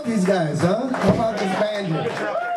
love these guys, huh? How about this band?